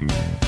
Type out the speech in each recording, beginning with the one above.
Mm-hmm.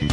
Thank